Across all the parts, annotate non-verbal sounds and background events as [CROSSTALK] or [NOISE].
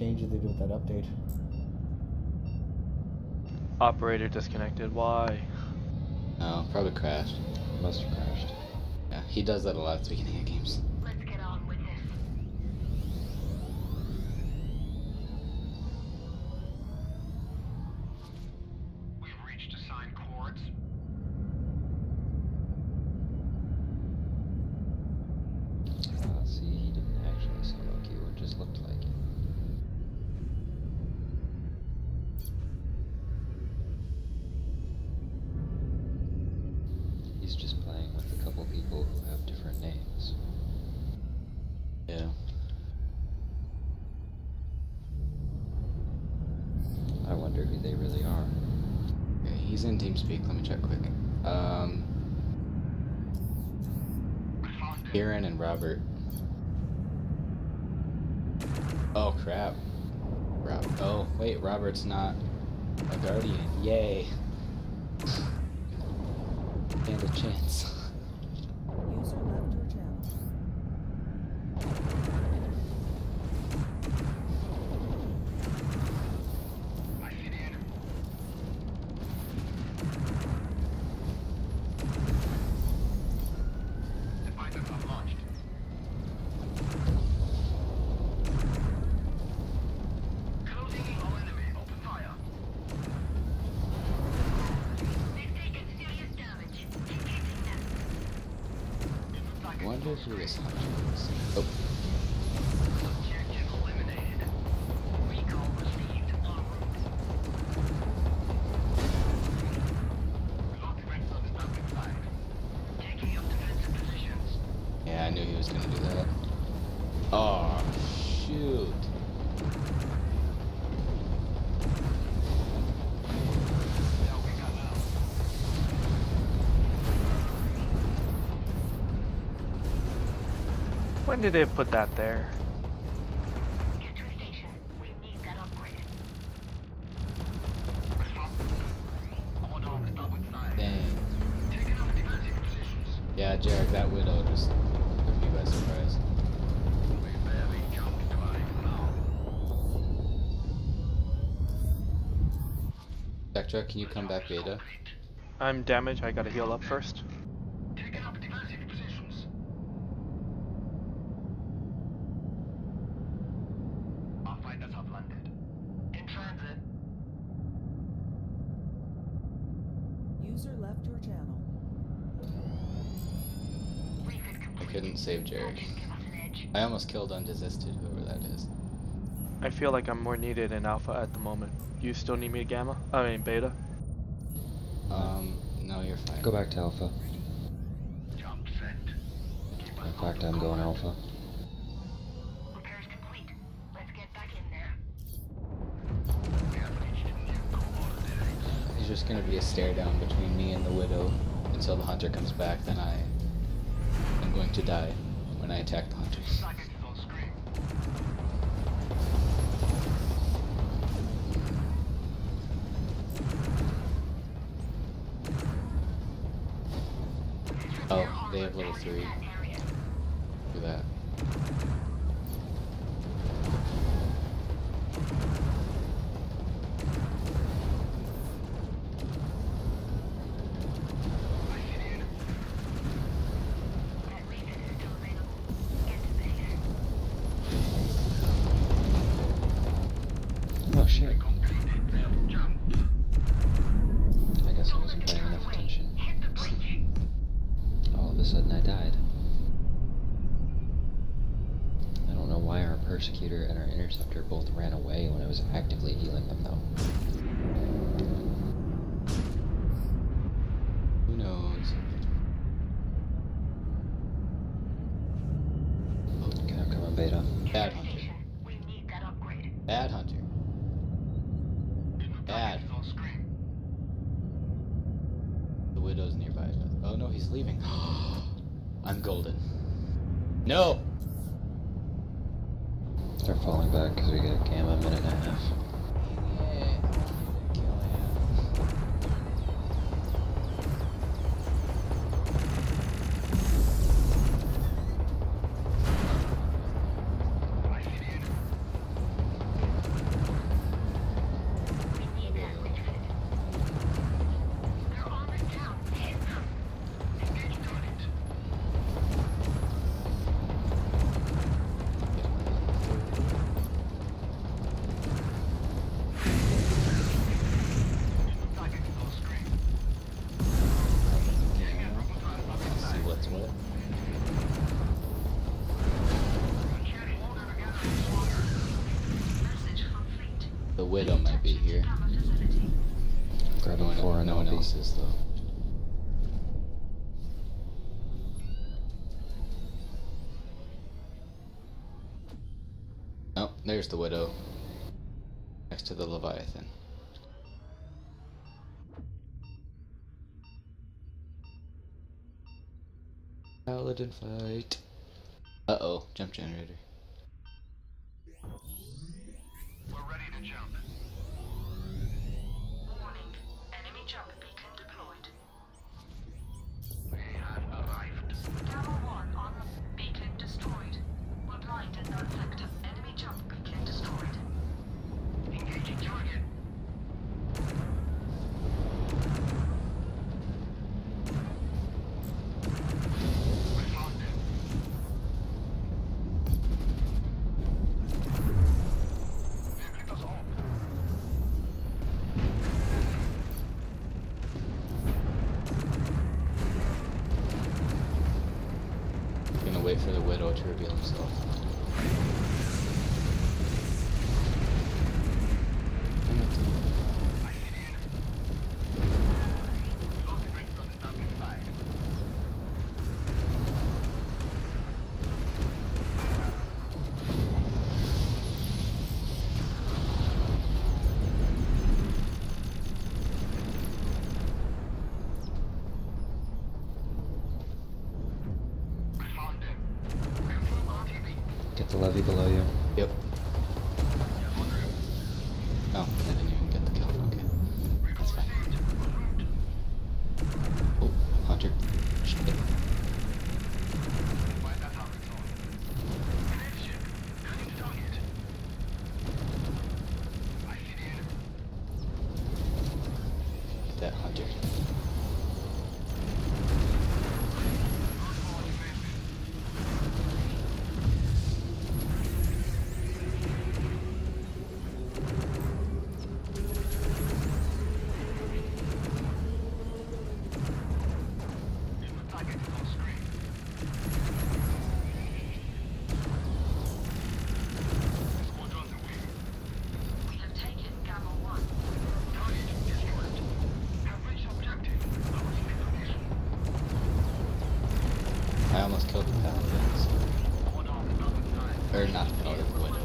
changes they did with that update. Operator disconnected. Why? Oh, probably crashed. Must have crashed. Yeah, he does that a lot at the beginning of games. He's in TeamSpeak. Let me check quick. Um, Kieran and Robert. Oh crap. Rob. Oh wait, Robert's not a guardian. Yay. [LAUGHS] And a chance. I wonder who this hunter is. Oh, When did they put that there? Get to the station. We need that upgrade. Hold on to starboard side. Dang. Taking up defensive positions. Yeah, Jarek, that widow just took me by surprise. We barely jumped twice now. Spectra, can you come back beta? I'm damaged. I gotta heal up first. Taking up defensive positions. Our fighters have landed. In transit. User left your channel. We could I complete. couldn't save That Jarek. should give us an edge. I almost killed undesisted, whoever that is. I feel like I'm more needed in alpha at the moment. You still need me a gamma? I mean beta. Um, no, you're fine. Go back to Alpha. Jump set. Keep us In fact, I'm going Alpha. Repairs complete. Let's get back in there. We have reached new coordinates. It's just gonna be a stare down between me and the widow until the hunter comes back. Then I I'm going to die when I attack the hunter. Oh, they have level 3. Of a sudden I died. I don't know why our Persecutor and our Interceptor both ran away when I was actively healing them though. Widow might be here. One, four and no one else is though. Oh, there's the widow. Next to the Leviathan. Paladin fight. Uh oh, jump generator. For the widow to reveal himself. Lost strength on the starting side. Responding. Confirm RTV. Get the levy below you. Yep. Oh, I didn't even get the kill. Okay. That's fine. Oh, Hunter. Shit. Find that target zone. Connection. Cutting target. I see the enemy. Get that Hunter. All defenses. The target is on screen. Squadrons away. We have taken Gamma 1. Target destroyed. Have reached objective. Losing information. I almost killed the paladins. One on the mountain side. Or not the paladin, the widow.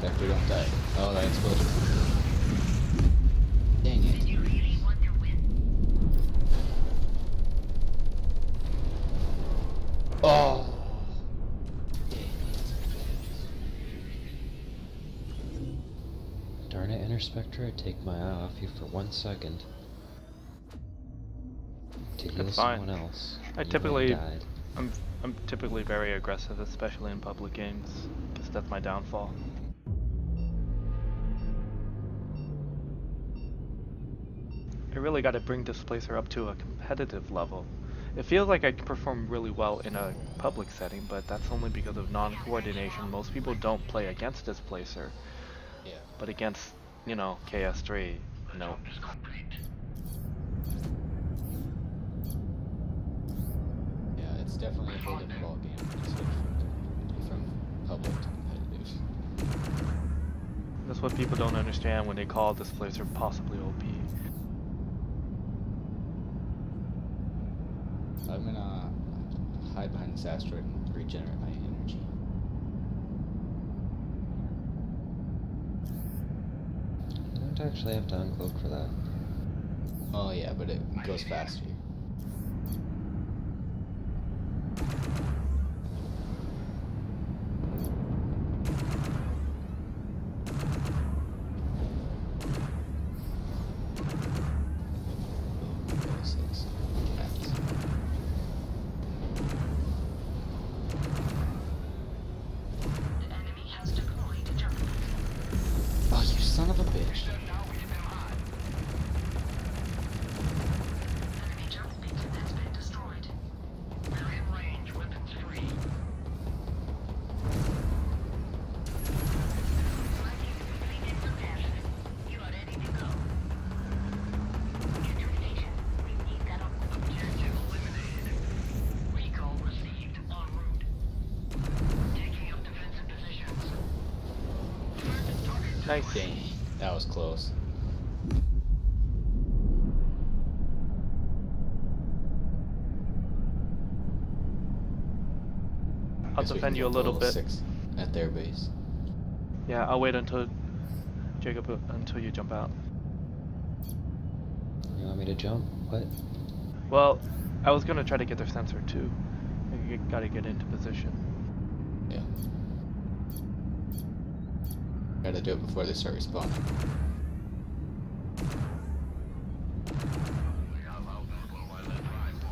But Spectra don't die. Oh, that explosion. Dang it. Really want to win? Oh! Darn it, InterSpectra, I'd take my eye off you for one second. To heal That's fine. someone else. I You would've typically- I'm I'm typically very aggressive, especially in public games, because that's my downfall. I really got to bring Displacer up to a competitive level. It feels like I can perform really well in a public setting, but that's only because of non-coordination. Most people don't play against Displacer, Yeah. but against, you know, KS3, no. Yeah, it's definitely a whole different ballgame when you switch from, from public to competitive. That's what people don't understand when they call Displacer possibly OP. I'm gonna hide behind this asteroid and regenerate my energy. You don't actually have to uncloak for that. Oh yeah, but it goes faster. Dang, that was close. I'll defend you a little bit. Six at their base. Yeah, I'll wait until Jacob uh, until you jump out. You want me to jump? What? Well, I was gonna try to get their sensor too. You gotta get into position. Yeah. Gotta do it before they start respawning.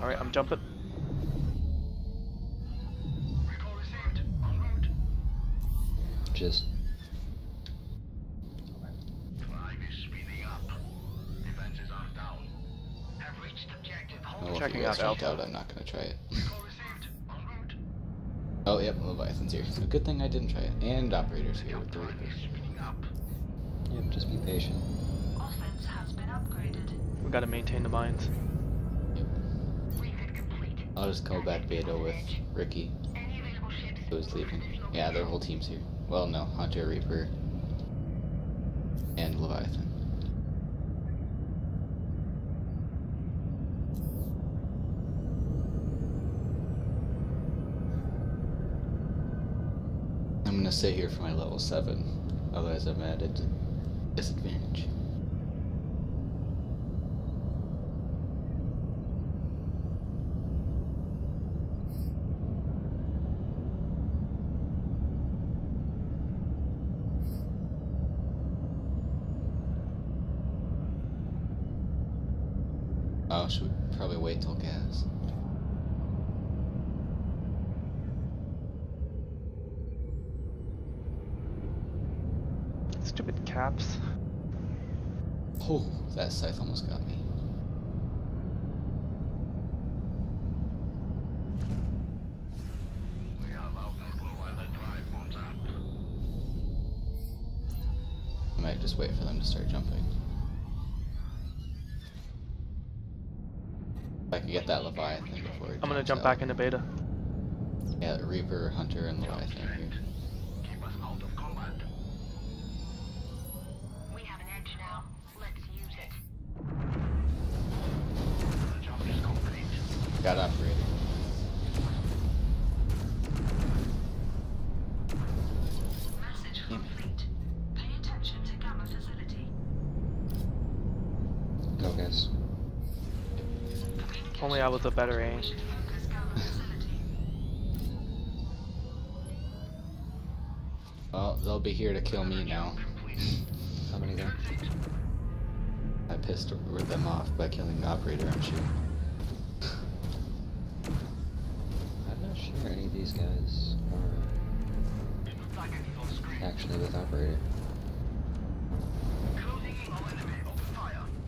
All right, I'm jumping. Recall received. En route. Just. Flag is speeding up. Defenses are down. Have reached objective. Oh, Checking out Alpha. out, I'm not gonna try it. Recall received. En route. Oh, yep, Leviathan's here. So good thing I didn't try it. And Operator's here with the Flag Reaper. is speeding up. Yep, just. Offense has been upgraded. We gotta maintain the mines. Yep. Refit complete. I'll just go back beta with Ricky, Any available ships? who's leaving. Yeah, their whole team's here. Well, no, Hunter, Reaper, and Leviathan. I'm gonna sit here for my level 7, otherwise I'm at a d- disadvantage. Oh, should we probably wait till gas? Stupid caps. Oh, that scythe almost got me. We have outlook while the drive moves up. I might just wait for them to start jumping. If I could get that Leviathan before it I'm gonna jump out. back into beta. Yeah, Reaper, Hunter, and Leviathan Got Operator. Message complete. Pay attention to Gamma facility. Go, guys. If only I was a better aim. Focus [LAUGHS] Well, they'll be here to kill me now. [LAUGHS] How many there? I pissed them off by killing the Operator, I'm sure. On screen. actually with operator.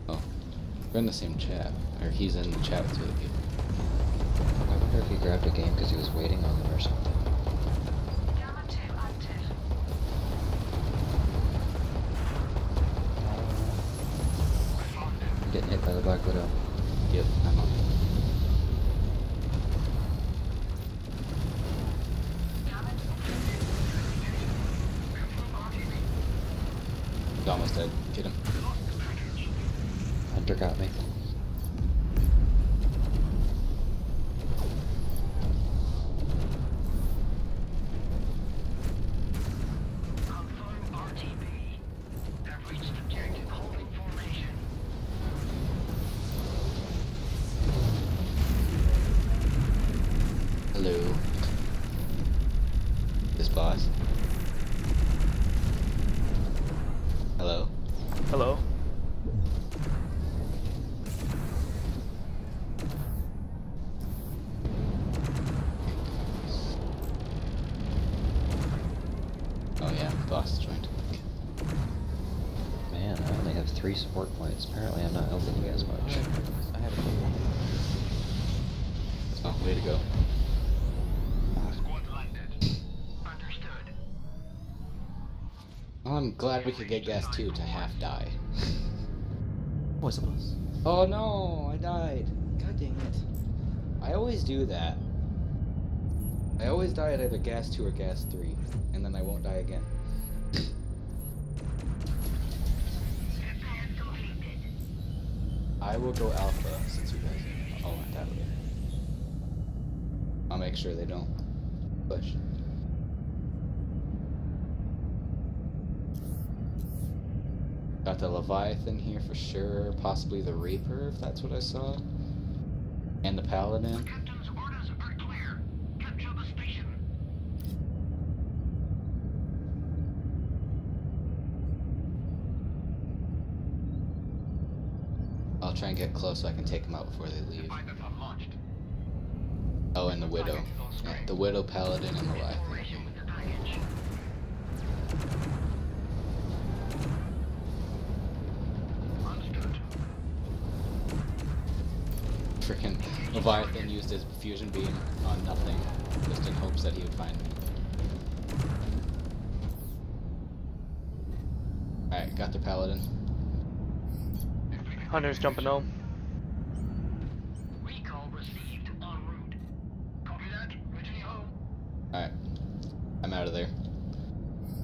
Oh, we're in the same chat. Or he's in the chat with other people. I wonder if he grabbed a game because he was waiting on them or something. Gamma 2 active. I'm getting hit by the Black Widow. Yep, I'm on. Got me. Three support points. Apparently I'm not helping you guys much. I have a Oh, way to go. Squad landed. Understood. Oh, I'm glad we could get gas two to half die. [LAUGHS] What's the boss? Oh no, I died. God dang it. I always do that. I always die at either gas 2 or gas 3, and then I won't die again. I will go alpha since you guys all went that way. I'll make sure they don't push. Got the Leviathan here for sure, possibly the Reaper if that's what I saw. And the Paladin. Captain's orders are clear. Capture the station. I'll try and get close so I can take them out before they leave. Fighters are launched. Oh, and the Widow. Yeah, the Widow, Paladin, and Leviathan. Formation with the Life. Freaking Leviathan used his fusion beam on nothing, just in hopes that he would find me. Alright, got the Paladin. Hunter's jumping home. Recall received en route. Copy that. Returning home. Alright. I'm out of there.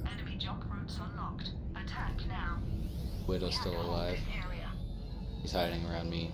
Enemy jump routes unlocked. Attack now. Widow's still alive. He's hiding around me.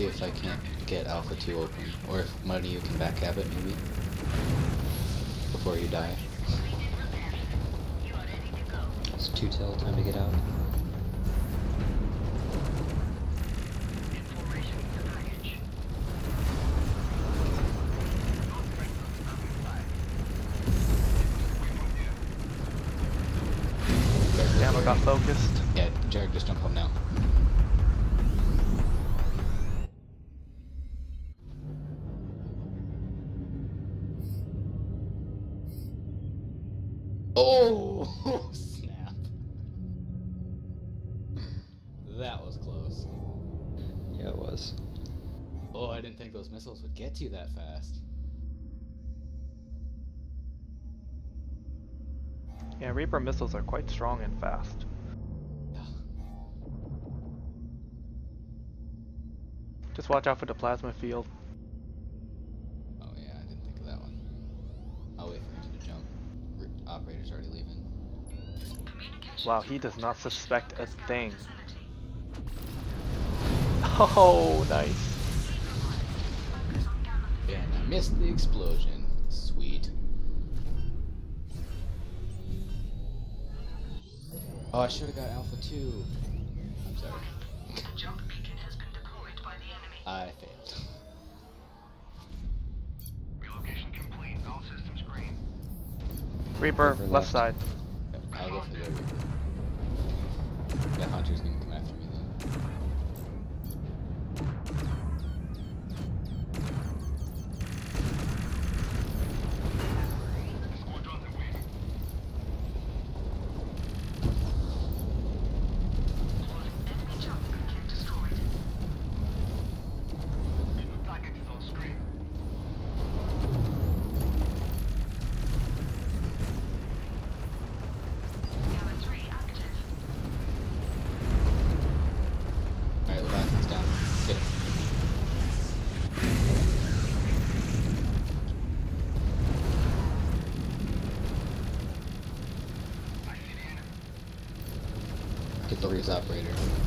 See if I can't get Alpha 2 open. Or if of you can backcap it, maybe. Before you die. It's two till time to get out. Damn, I got focused. Yeah, Jared, just jump home now. Reaper missiles are quite strong and fast. Yeah. Just watch out for the plasma field. Oh yeah, I didn't think of that one. I'll wait for him to jump. Operator's already leaving. Wow, he does not suspect a thing. [LAUGHS] Oh, nice. And I missed the explosion. Oh, I should have got Alpha 2. I'm sorry. The jump beacon has been deployed by the enemy. I failed. Relocation complete. All systems green. Reaper, Reaper left left. side. Yep, I'll go for the Reaper. That Hunter's gonna come after me then. Squadron away. Enemy jump beacon destroyed. The package is on screen. Gamma 3 active. Alright, Leviathan's down. Get it. I see the enemy. Get operator.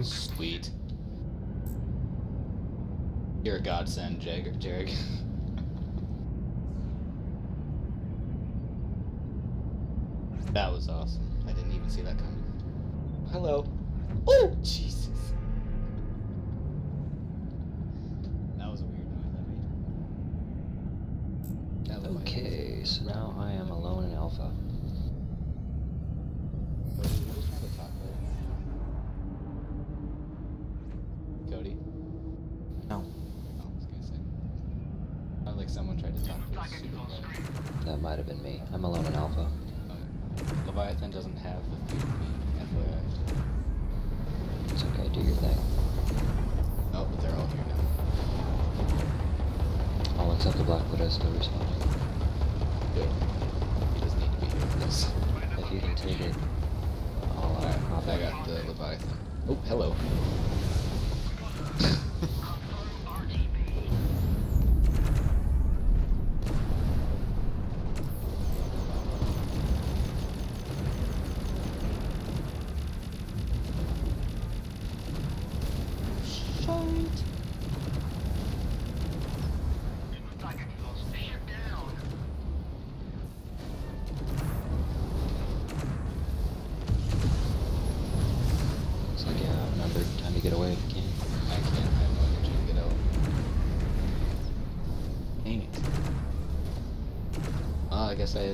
Sweet. You're a godsend, Jag- Jarek. that was awesome. I didn't even see that coming. Hello. Oh, Jesus. That was a weird noise I made. That was my- Okay, so now I am alone in Alpha. Cody, who was trying to talk there? Cody? No, Oh, I was gonna say. Sounded like someone tried to talk to us super loud. that might have been me. I'm alone in Alpha. Uh, Leviathan doesn't have feed me, FYI. It's okay, do your thing. Oh, but they're all here now. All except the Black Widow still responding. Good. He doesn't need to be here for this. If you can take it, I'll uh, I got the Leviathan. Oh, hello.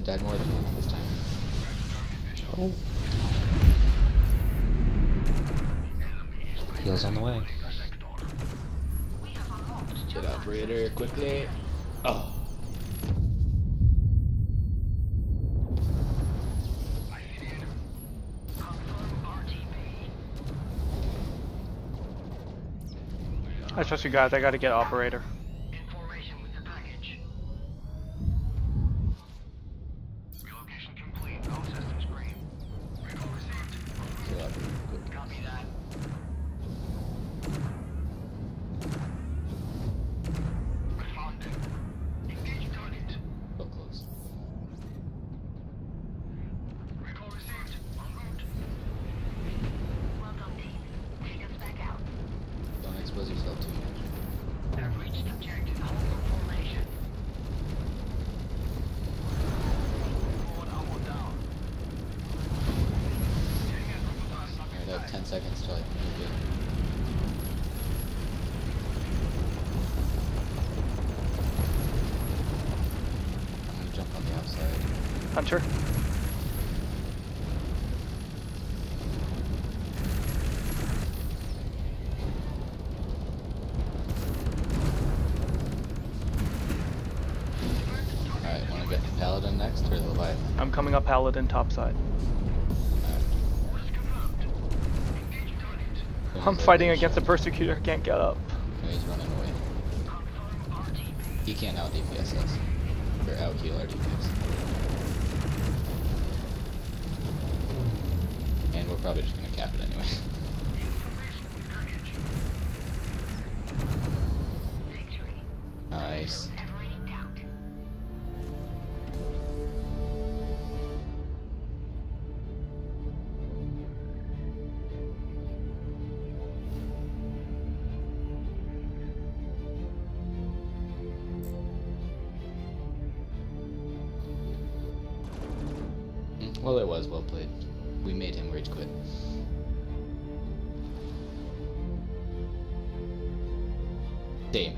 Died more than you this time. Oh. Heals on the way. Get operator, quickly. Oh. I trust you guys. I gotta get operator. Seconds till I can it. I'm gonna jump on the outside. Hunter. Alright, wanna get the Paladin next or the Leviathan? I'm coming up Paladin topside. I'm fighting against a persecutor. I can't get up. He's running away. He can't out DPS us. Or out heal our DPS. And we're probably just gonna was well played. We made him rage quit. Stay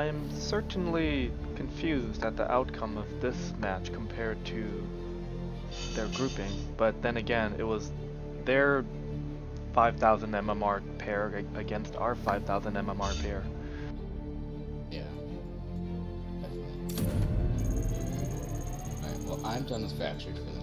I am certainly confused at the outcome of this match compared to their grouping, but then again, it was their 5000 MMR pair against our 5000 MMR pair. Yeah. Alright, well, I'm done with Fractured for guys.